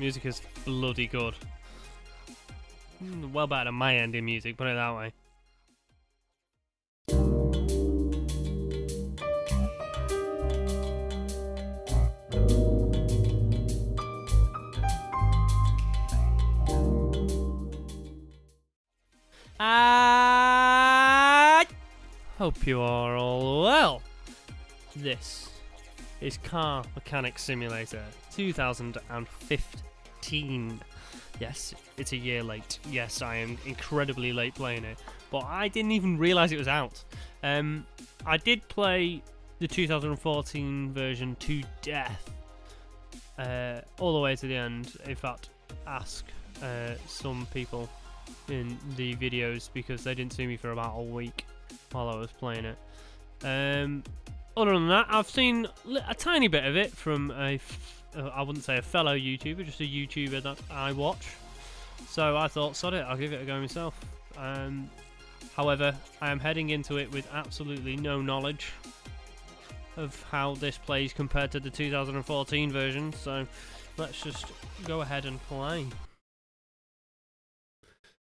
Music is bloody good. Mm, Well better than my ending music, put it that way. I hope you are all well. This is Car Mechanic Simulator 2015. Yes, it's a year late. Yes, I am incredibly late playing it, but I didn't even realize it was out. Um, I did play the 2014 version to death, uh, all the way to the end. In fact, ask uh, some people in the videos because they didn't see me for about a week while I was playing it. Um, other than that, I've seen a tiny bit of it from a, uh, I wouldn't say a fellow YouTuber, just a YouTuber that I watch. So I thought, sod it, I'll give it a go myself. Um, however, I am heading into it with absolutely no knowledge of how this plays compared to the 2014 version. So let's just go ahead and play.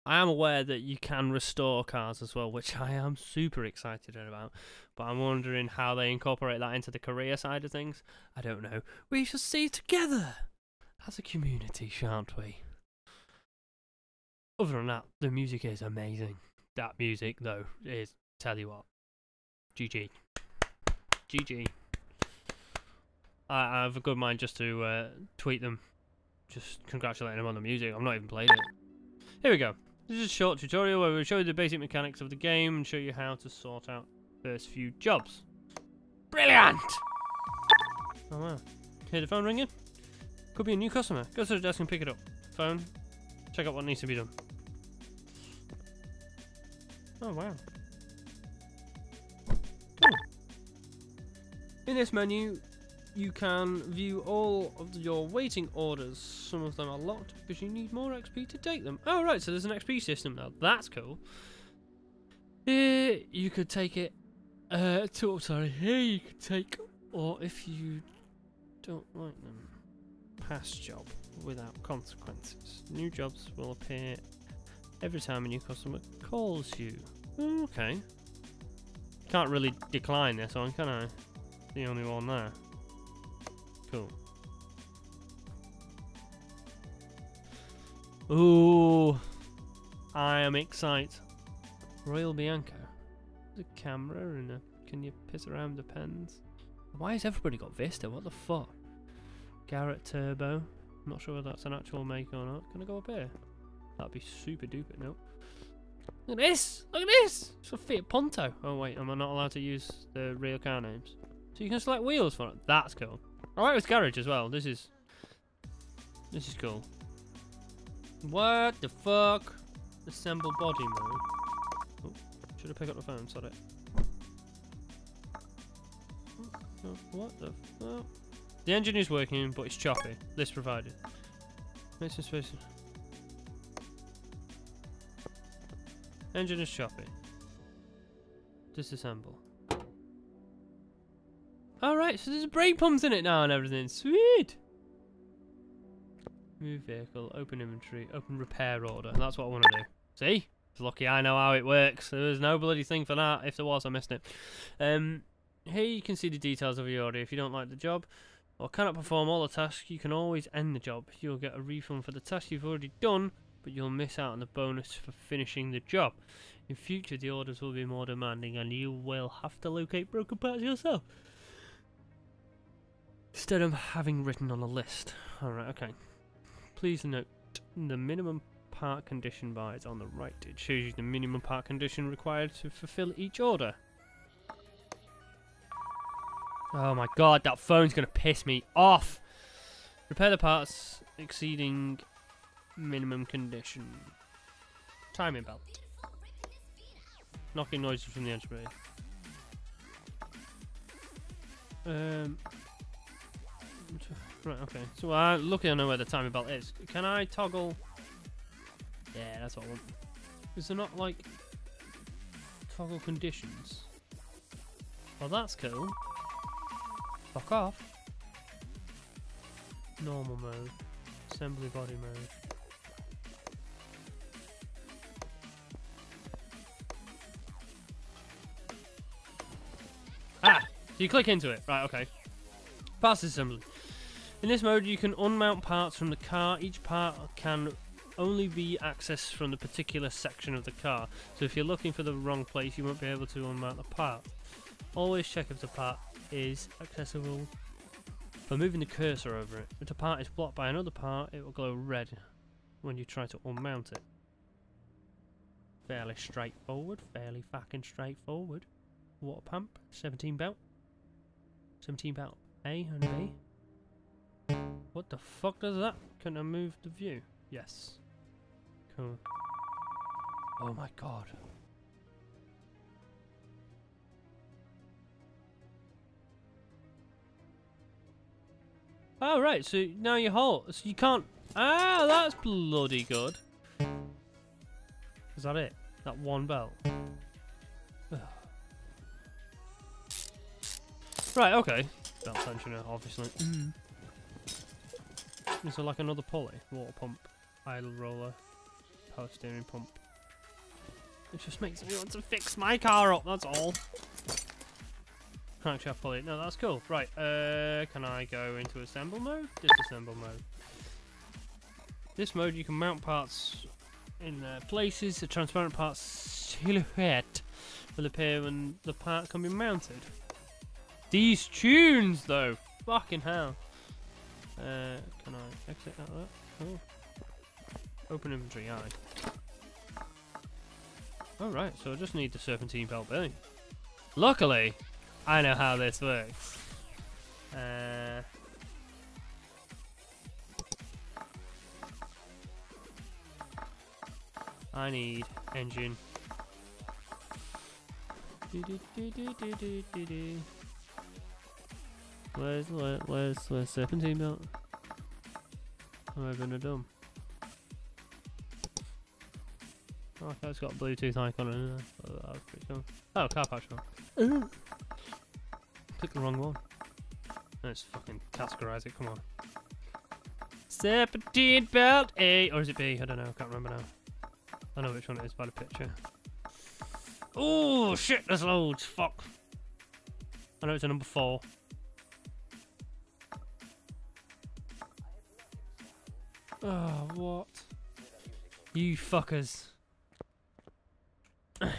I am aware that you can restore cars as well, which I am super excited about. But I'm wondering how they incorporate that into the career side of things. I don't know. We shall see together as a community, shan't we? Other than that, the music is amazing. That music, though, is tell you what. GG. GG. I, I have a good mind just to uh, tweet them, just congratulating them on the music. I'm not even playing it. Here we go. This is a short tutorial where we'll show you the basic mechanics of the game and show you how to sort out first few jobs. Brilliant! Oh wow. Hear the phone ringing? Could be a new customer. Go to the desk and pick it up. Phone. Check out what needs to be done. Oh wow. Oh. In this menu, you can view all of your waiting orders. Some of them are locked because you need more XP to take them. Oh, right, so there's an XP system now. That's cool. Here, you could take it uh, to, oh, sorry, here you could take, or if you don't like them, pass job without consequences. New jobs will appear every time a new customer calls you. Okay. Can't really decline this one, can I? The only one there. Cool. Ooh, I am excited. Royal Bianco. There's a camera and a. Can you piss around the pens? Why has everybody got Vista? What the fuck? Garrett Turbo. I'm not sure whether that's an actual make or not. Can I go up here? That'd be super duper. Nope. Look at this! Look at this! It's a Fiat Punto. Oh wait, am I not allowed to use the real car names? So you can select wheels for it. That's cool. I like this garage as well. This is this is cool. What the fuck? Assemble body mode. Oh, should have picked up the phone. Sorry. What the fuck? The engine is working, but it's choppy. This provided. Space. Engine is choppy. Disassemble. Alright, so there's brake pumps in it now and everything. Sweet! Move vehicle, open inventory, open repair order. That's what I want to do. See? It's lucky I know how it works. There's no bloody thing for that. If there was, I missed it. Um, here you can see the details of your order. If you don't like the job or cannot perform all the tasks, you can always end the job. You'll get a refund for the task you've already done, but you'll miss out on the bonus for finishing the job. In future, the orders will be more demanding and you will have to locate broken parts yourself. Instead of having written on a list. Alright, okay. Please note the minimum part condition bar is on the right. It shows you the minimum part condition required to fulfill each order. Oh my god, that phone's gonna piss me off! Repair the parts exceeding minimum condition. Timing belt. Knocking noises from the engine. Um. Right, okay. So uh, lucky I know where the timing belt is. Can I toggle? Yeah, that's what I want. Is there not like toggle conditions? Well, that's cool. Fuck off. Normal mode. assembly body mode. Ah! So you click into it. Right, okay. Pass assembly. In this mode, you can unmount parts from the car. Each part can only be accessed from the particular section of the car. So if you're looking for the wrong place, you won't be able to unmount the part. Always check if the part is accessible by moving the cursor over it. If the part is blocked by another part, it will glow red when you try to unmount it. Fairly straightforward, fairly fucking straightforward. Water pump, 17 belt. 17 belt A and B. What the fuck does that? Can I move the view? Yes. Cool. Oh my god. Oh right, so now you halt. So you can't. Ah, that's bloody good. Is that it? That one belt? right, okay. Belt tensioner, obviously. Mm. There like another pulley? Water pump, idle roller, power steering pump. It just makes me want to fix my car up, that's all. Crankshaft pulley. No, that's cool. Right, uh, can I go into assemble mode? Disassemble mode. This mode you can mount parts in uh, places. The transparent part silhouette will appear when the part can be mounted. These tunes, though, fucking hell. Uh, can I exit out of that? Oh. Open inventory, aye. Alright, so I just need the serpentine belt belly. Luckily, I know how this works. Uh, I need engine. Where's where's where's, where's serpentine belt? Oh, what have oh, I been done? Oh, okay, it's got a Bluetooth icon in there. Oh, that's pretty cool. Oh, car patch on. Click the wrong one. Let's fucking categorize it, come on. Serpentine belt A, or is it B? I don't know, I can't remember now. I know which one it is by the picture. Oh shit, there's loads, fuck. I know it's a number four. Oh, what? You fuckers.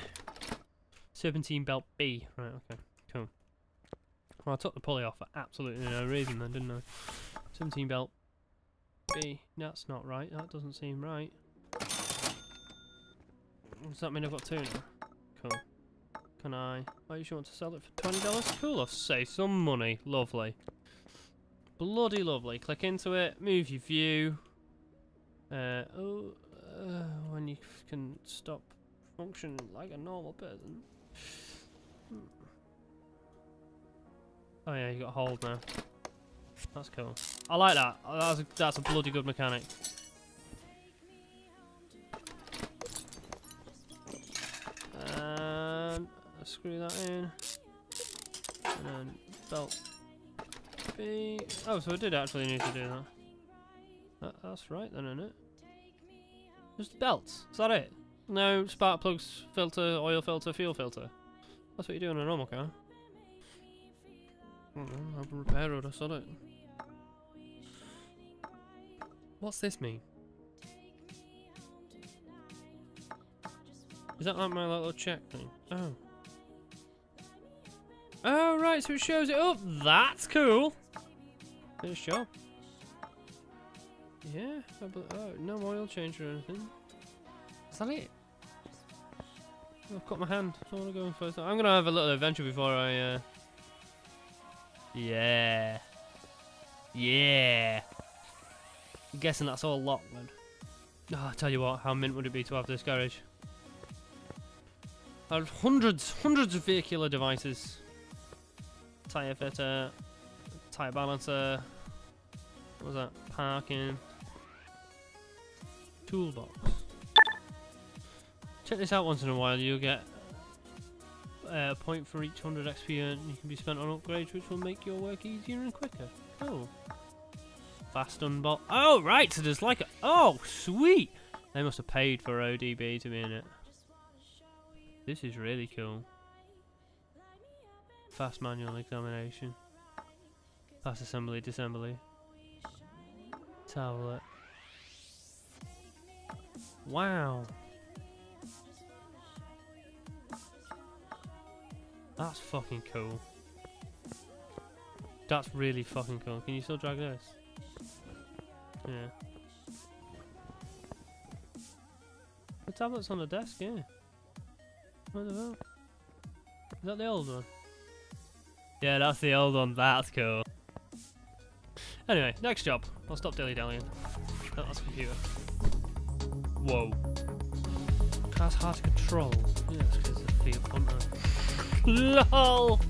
Serpentine belt B. Right, okay. Cool. Well, I took the pulley off for absolutely no reason then, didn't I? 17 belt B. That's not right. That doesn't seem right. Does that mean I've got two now? Cool. Can I... Why oh, you want to sell it for $20? Cool, I'll save some money. Lovely. Bloody lovely. Click into it, move your view. Uh, oh, uh, when you can stop functioning like a normal person. Hmm. Oh yeah, you got hold now. That's cool. I like that. That's a, that's a bloody good mechanic. And screw that in. And then belt B. Oh, so I did actually need to do that. that that's right then, isn't it? Just the belts. Is that it? No spark plugs, filter, oil filter, fuel filter. That's what you do in a normal car. I don't have a repair order, sod it. What's this mean? Is that like my little check thing? Oh. Oh, right, so it shows it up. That's cool. Finish job. Yeah, oh, no oil change or anything. Is that it? I've got my hand. So I want to go in first. I'm gonna have a little adventure before I. Uh... Yeah. Yeah. I'm guessing that's all locked then. Oh, I tell you what, how mint would it be to have this garage? I have hundreds, hundreds of vehicular devices. Tyre fitter, tyre balancer. What was that? Parking. Toolbox. Check this out once in a while, you'll get uh, a point for each 100 XP and you can be spent on upgrades which will make your work easier and quicker. Oh. Fast unbolt. Oh, right. So there's like a. Oh, sweet. They must have paid for ODB to be in it. This is really cool. Fast manual examination. Fast assembly, disassembly. Tablet. Wow. That's fucking cool. That's really fucking cool. Can you still drag this? Yeah. The tablet's on the desk, yeah. What the hell? Is that the old one? Yeah, that's the old one. That's cool. Anyway, next job. I'll stop dilly dallying. Oh, that's computer. Whoa. That's hard to control. Yeah, that's because the Fiat Punto. LOL!